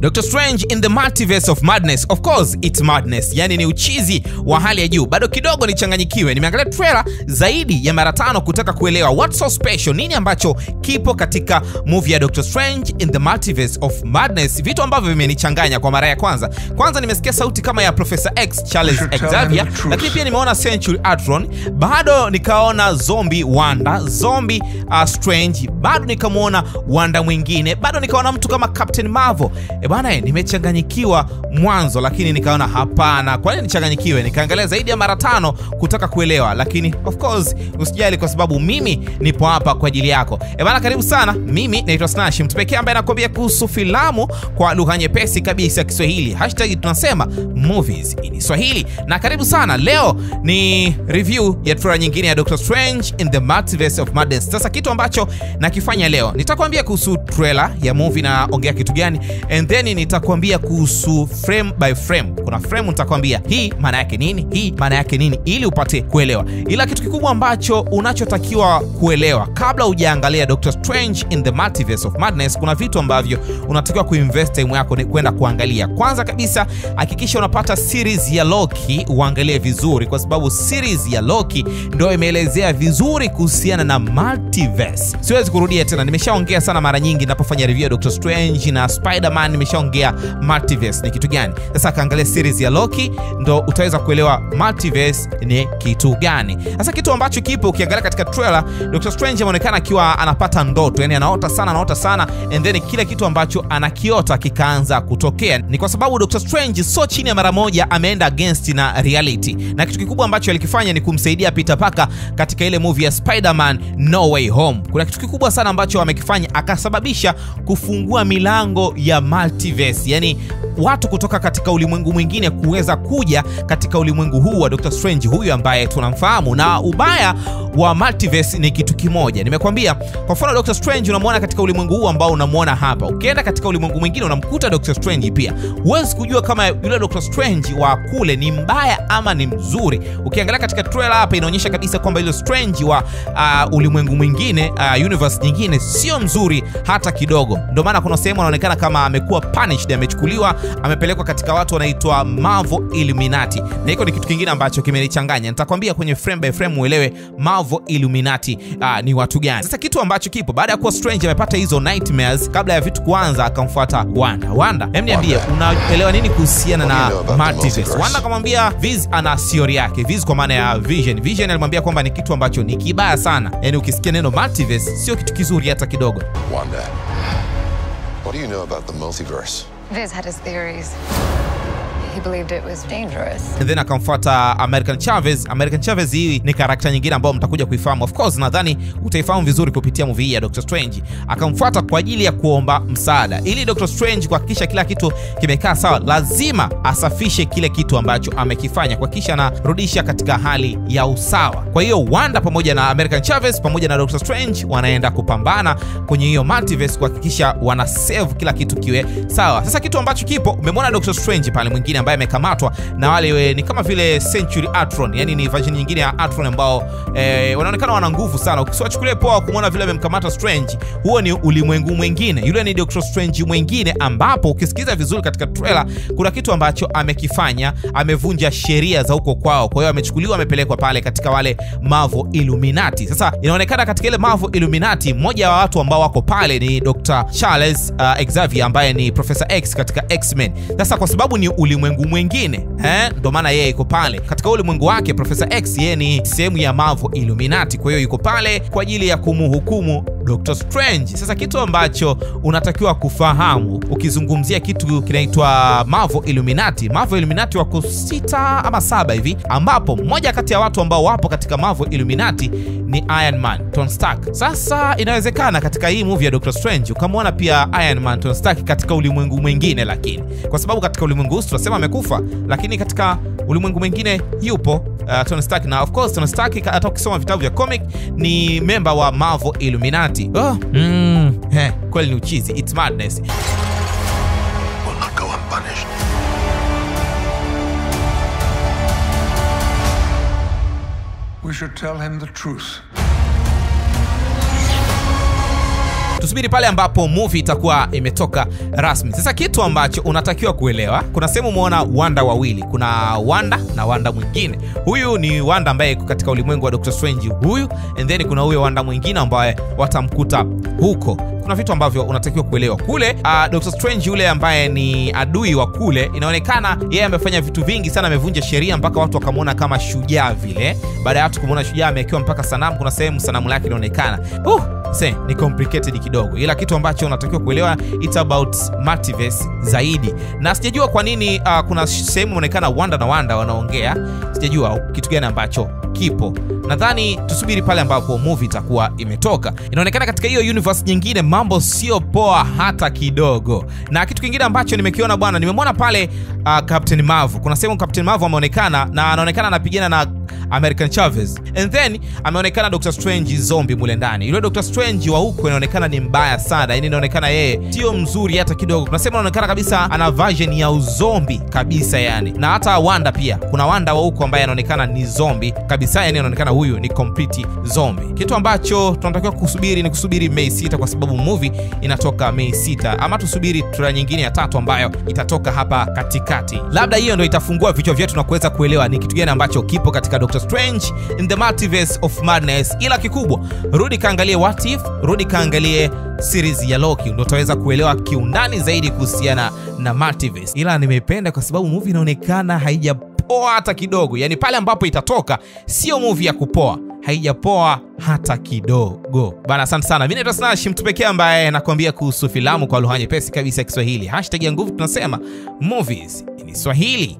Doctor Strange in the Multiverse of Madness. Of course it's madness, yani ni uchizi wa hali ya juu. Bado kidogo nichanganyikiwe, nimeangalia trailer zaidi ya mara tano kutaka kuelewa what's so special, nini ambacho kipo katika movie ya Doctor Strange in the Multiverse of Madness, vitu ambavyo vimenichanganya kwa mara ya kwanza. Kwanza nimesikia sauti kama ya Professor X Charles Xavier, lakini pia nimeona Century Atron, bado nikaona zombie Wanda, zombie uh, Strange, bado nikamwona Wanda mwingine, bado nikaona mtu kama Captain Marvel. E bana, nimechanganyikiwa mwanzo, lakini nikaona hapana, kwa nini nichanganyikiwe? Nikaangalia zaidi ya mara tano kutaka kuelewa, lakini of course usijali, kwa sababu mimi nipo hapa kwa ajili yako. E bana, karibu sana. Mimi naitwa Snash, mtu pekee ambaye anakuambia kuhusu filamu kwa lugha nyepesi kabisa ya Kiswahili. Hashtag tunasema movies in Swahili, na karibu sana. Leo ni review ya trailer nyingine ya Doctor Strange in the Multiverse of Madness. Sasa kitu ambacho nakifanya leo, nitakwambia kuhusu trailer ya movie na ongea kitu gani, and then nitakwambia kuhusu frame by frame. Kuna frame nitakwambia hii maana yake nini, hii maana yake nini, ili upate kuelewa. Ila kitu kikubwa ambacho unachotakiwa kuelewa kabla hujaangalia Doctor Strange in the Multiverse of Madness, kuna vitu ambavyo unatakiwa kuinvest time yako ni kwenda kuangalia. Kwanza kabisa, hakikisha unapata series ya Loki uangalie vizuri, kwa sababu series ya Loki ndio imeelezea vizuri kuhusiana na multiverse. Siwezi kurudia tena, nimeshaongea sana mara nyingi ninapofanya review ya Doctor Strange na Spider-Man, nimeshaongea multiverse ni kitu gani. Sasa kaangalia series ya Loki ndo utaweza kuelewa multiverse ni kitu gani. Sasa kitu ambacho kipo ukiangalia katika trailer, Doctor Strange ameonekana akiwa anapata ndoto, yani anaota sana, anaota sana and then kile kitu ambacho anakiota kikaanza kutokea. Ni kwa sababu Doctor Strange so chini ya mara moja ameenda against na reality, na kitu kikubwa ambacho alikifanya ni kumsaidia Peter Parker katika ile movie ya Spider-Man No Way Home. Kuna kitu kikubwa sana ambacho amekifanya, akasababisha kufungua milango ya multiverse, yani watu kutoka katika ulimwengu mwingine kuweza kuja katika ulimwengu huu wa Dr. Strange huyu ambaye tunamfahamu. Na ubaya wa multiverse ni kitu kimoja, nimekwambia. Kwa mfano Doctor Strange unamwona katika ulimwengu huu ambao unamwona hapa, ukienda katika ulimwengu mwingine unamkuta Doctor Strange pia. Huwezi kujua kama yule Doctor Strange wa kule ni mbaya ama ni mzuri. Ukiangalia katika trailer hapa inaonyesha kabisa kwamba yule Strange wa uh, ulimwengu mwingine uh, universe nyingine sio mzuri hata kidogo. Ndio maana kuna sehemu anaonekana kama amekuwa punished, amechukuliwa amepelekwa katika watu wanaitwa Marvel Illuminati, na hiko ni kitu kingine ambacho kimenichanganya. Nitakwambia kwenye frame by frame uelewe Marvel Illuminati uh, ni watu gani. Sasa kitu ambacho kipo baada ya kuwa Strange amepata hizo nightmares, kabla ya vitu kuanza, akamfuata Wanda. Wanda, hem, niambie unaelewa nini kuhusiana na multiverse? Wanda akamwambia Viz ana theory yake, Viz kwa maana ya Vision. Vision alimwambia kwamba ni kitu ambacho ni kibaya sana, yaani ukisikia neno multiverse sio kitu kizuri hata kidogo. Wanda, what do you know about the multiverse? Viz had his theories. He believed it was dangerous. Then akamfuata American Chavez. American Chavez hii ni karakta nyingine ambayo mtakuja kuifahamu. Of course nadhani utaifahamu vizuri kupitia movie hii ya Doctor Strange. Akamfuata kwa ajili ya kuomba msaada, ili Doctor Strange kuhakikisha kila kitu kimekaa sawa, lazima asafishe kile kitu ambacho amekifanya, kuhakikisha anarudisha katika hali ya usawa. Kwa hiyo Wanda pamoja na American Chavez pamoja na Doctor Strange wanaenda kupambana kwenye hiyo multiverse kuhakikisha wana save kila kitu kiwe sawa. Sasa kitu ambacho kipo, umemwona Doctor Strange pale mwingine ambaye amekamatwa na wale we, ni kama vile Century Atron, yani ni version nyingine ya Atron ambao e, wanaonekana wana nguvu sana. Ukisiwachukulia poa kumwona vile amemkamata Strange, huo ni ulimwengu mwingine, yule ni Doctor Strange mwingine, ambapo ukisikiza vizuri katika trailer kuna kitu ambacho amekifanya, amevunja sheria za huko kwao. Kwa hiyo amechukuliwa, amepelekwa pale katika wale Marvel Illuminati. Sasa inaonekana katika ile Marvel Illuminati, mmoja wa watu ambao wako pale ni Dr. Charles uh, Xavier ambaye ni Professor X katika X-Men. Sasa kwa sababu ni ulimwengu mwingine eh, ndo maana yeye yuko pale katika ulimwengu wake. Profesa X yeye ni sehemu ya Marvel Illuminati, kwa hiyo yuko pale kwa ajili ya kumhukumu Doctor Strange. Sasa kitu ambacho unatakiwa kufahamu ukizungumzia kitu kinaitwa Marvel Illuminati, Marvel Illuminati wako sita ama saba hivi, ambapo mmoja kati ya watu ambao wapo katika Marvel Illuminati ni Iron Man, Tony Stark. Sasa inawezekana katika hii movie ya Doctor Strange ukamwona pia Iron Man, Tony Stark katika ulimwengu mwingine, lakini kwa sababu katika ulimwengu huu tunasema amekufa, lakini katika ulimwengu mwingine yupo uh, Tony Stark na of course Tony Stark hata ukisoma vitabu vya comic ni memba wa Marvel Illuminati. Oh, mm, heh, kweli ni uchizi, it's madness. Will not go unpunished. We should tell him the truth. Tusubiri pale ambapo movie itakuwa imetoka rasmi. Sasa kitu ambacho unatakiwa kuelewa, kuna sehemu umeona Wanda wawili, kuna Wanda na Wanda mwingine. Huyu ni Wanda ambaye iko katika ulimwengu wa Doctor Strange huyu, and then kuna huyo Wanda mwingine ambaye watamkuta huko kuna vitu ambavyo unatakiwa kuelewa kule. Uh, Dr. Strange yule ambaye ni adui wa kule, inaonekana yeye amefanya vitu vingi sana, amevunja sheria mpaka watu wakamwona kama shujaa vile. Baada ya watu kumwona shujaa, amewekewa mpaka sanamu. Kuna sehemu sanamu lake inaonekana uh, se ni complicated kidogo, ila kitu ambacho unatakiwa kuelewa it's about multiverse zaidi, na sijajua kwa nini uh, kuna sehemu inaonekana Wanda na Wanda wanaongea, sijajua kitu gani ambacho kipo nadhani tusubiri pale ambapo movie itakuwa imetoka. Inaonekana katika hiyo universe nyingine mambo sio poa hata kidogo. Na kitu kingine ambacho nimekiona bwana, nimemwona pale uh, Captain Marvel. Kuna sehemu Captain Marvel ameonekana na anaonekana anapigana na American Chavez, and then ameonekana dr Strange zombie mule ndani. Yule dr Strange wa huko inaonekana ni mbaya sana, yani inaonekana yeye sio mzuri hata kidogo. Tunasema inaonekana kabisa ana version ya uzombi kabisa yani, na hata Wanda pia, kuna Wanda wa huko ambaye anaonekana ni zombie kabisa, yani anaonekana huyu ni complete zombie. Kitu ambacho tunatakiwa kusubiri ni kusubiri Mei 6 kwa sababu movie inatoka Mei 6, ama tusubiri trailer nyingine ya tatu ambayo itatoka hapa katikati. Labda hiyo ndio itafungua vichwa vyetu na kuweza kuelewa ni kitu gani ambacho kipo katika Doctor Strange in the Multiverse of Madness. Ila kikubwa, rudi kaangalie What If, rudi kaangalie series ya Loki, ndio utaweza kuelewa kiundani zaidi kuhusiana na multiverse. Ila nimependa kwa sababu movie inaonekana haijapoa hata kidogo, yani pale ambapo itatoka sio movie ya kupoa, haijapoa hata kidogo bana. Asante sana, mimi naitwa Snash, mtu pekee ambaye nakwambia kuhusu filamu kwa lugha nyepesi kabisa ya Kiswahili. Hashtag ya nguvu tunasema movies ni Swahili.